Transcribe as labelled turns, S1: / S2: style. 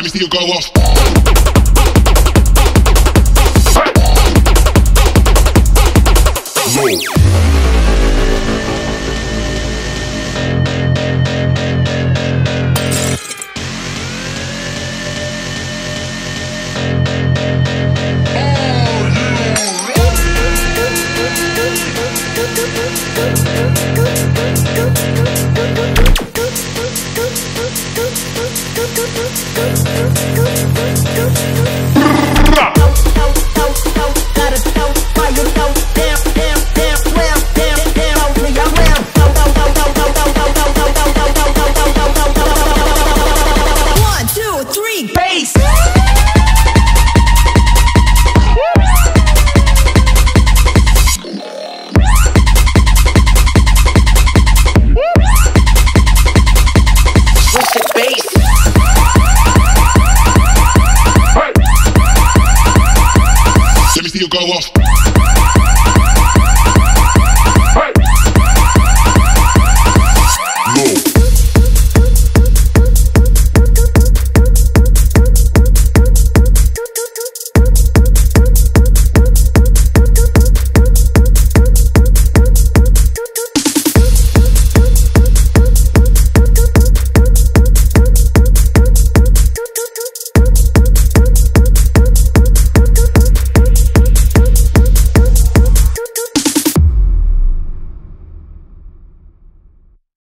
S1: Let me see you go off. Let me see you go off.